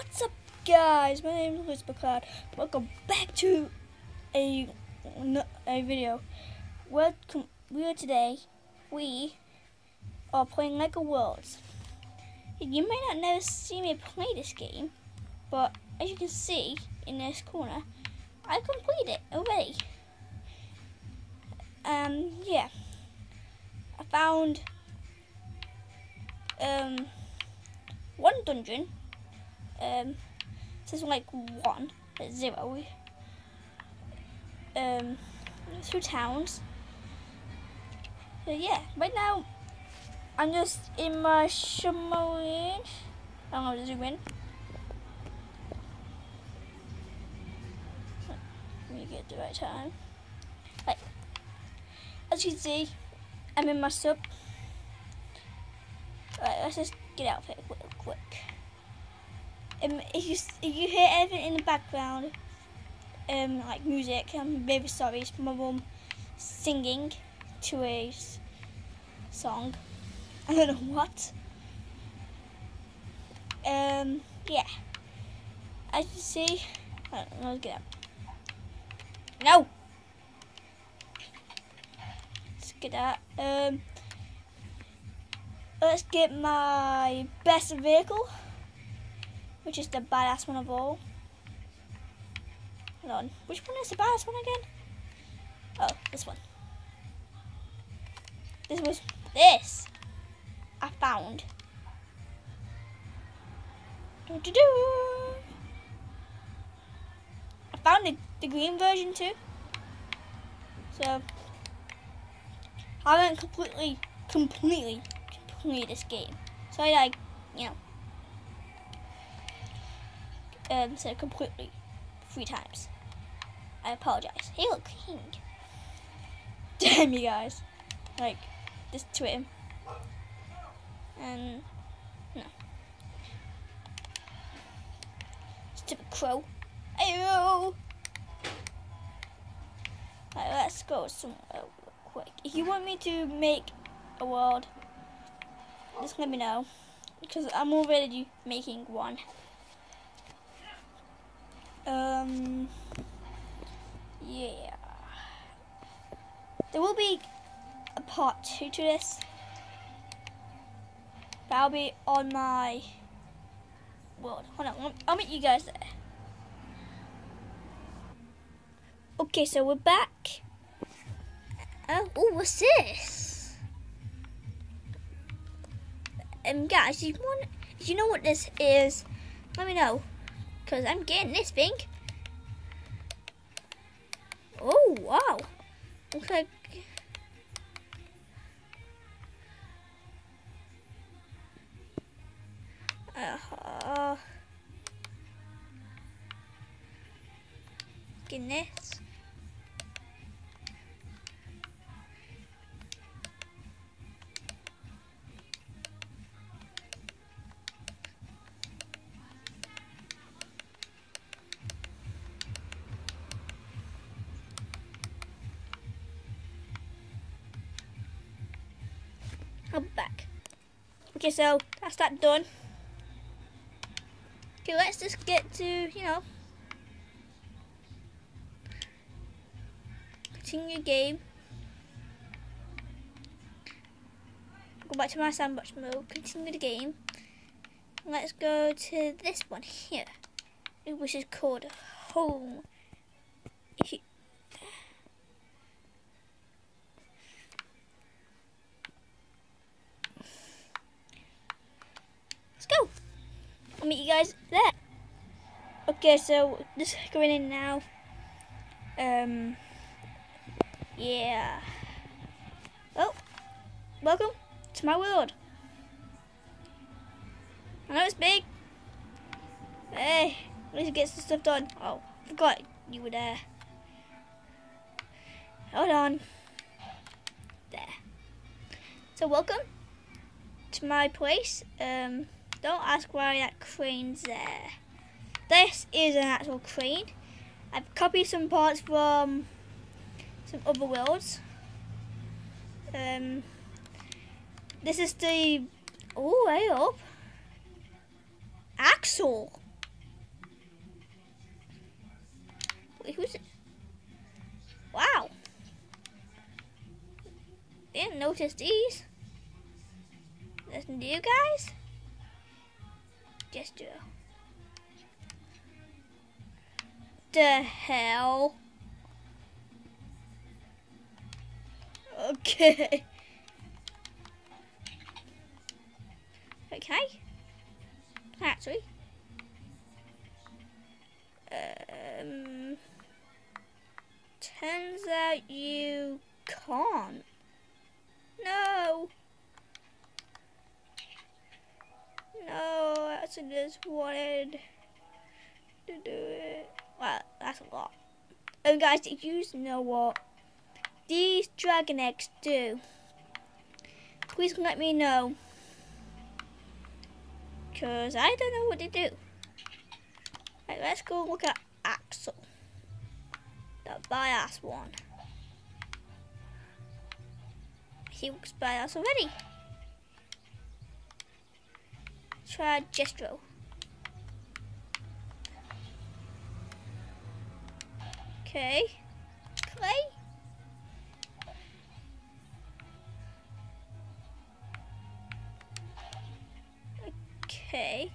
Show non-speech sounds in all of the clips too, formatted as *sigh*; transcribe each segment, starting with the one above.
What's up, guys? My name is Lewis McLeod. Welcome back to a a video. Welcome. We are today. We are playing Lego Worlds. You may not never see me play this game, but as you can see in this corner, I completed it already. Um, yeah. I found um one dungeon um, says like one, zero. Um, two towns. So yeah, right now I'm just in my submarine. I'm gonna zoom in. Let me get the right time. Right. As you can see, I'm in my sub. Right, let's just get out of it real quick um, if you if you hear anything in the background, um, like music, I'm very sorry. It's my mum singing to a song. *laughs* I don't know what. Um, yeah. As you see, I don't know, get up. No. Let's get that. Um, let's get my best vehicle which is the badass one of all. Hold on, which one is the badass one again? Oh, this one. This was this I found. Do -do -do. I found the, the green version too. So I haven't completely completely completed this game. So I like, you know, said completely three times. I apologize. Hey, look, King. *laughs* Damn you guys. Like, this tweet him. And, no. Stupid crow. Right, let's go somewhere real quick. If you want me to make a world, just let me know. Because I'm already making one. Um, yeah. There will be a part two to this. That'll be on my world. Hold on, I'll meet you guys there. Okay, so we're back. Oh, ooh, what's this? Um, guys, you want, you know what this is, let me know. Because I'm getting this thing. Oh, wow. Looks like... Uh, uh, getting this. Okay, so that's that done. Okay, let's just get to, you know, continue the game. Go back to my sandbox mode, continue the game. Let's go to this one here, which is called Home. I'll meet you guys there. Okay, so just going in now. Um, yeah. Oh, welcome to my world. I know it's big. Hey, at least it gets the stuff done. Oh, forgot you were there. Hold on. There. So welcome to my place. Um, don't ask why that crane's there. This is an actual crane. I've copied some parts from some other worlds. Um, this is the all way up axle. Wait, who's it? Wow. Didn't notice these. Listen to you guys. Just do. The hell? Okay. Okay. Actually. Um, turns out you can't. No. No, I just wanted to do it. Well, that's a lot. And guys, did you know what these dragon eggs do? Please let me know. Because I don't know what they do. Right, let's go look at Axl. The badass one. He looks badass already. Try Jestro. Okay. Clay. Okay.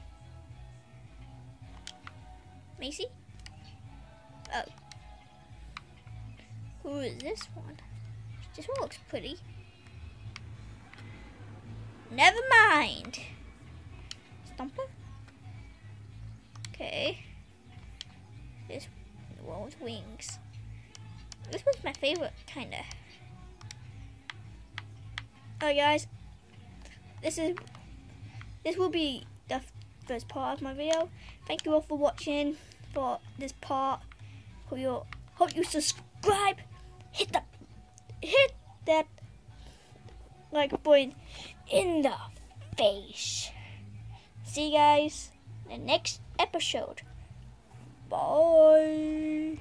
Macy? Oh. Who is this one? This one looks pretty. Never mind. Stomper? Okay. This one with wings. This one's my favorite, kinda. Alright guys. This is this will be the first part of my video. Thank you all for watching for this part. Hope you hope you subscribe. Hit the hit that like button in the face. See you guys in the next episode. Bye.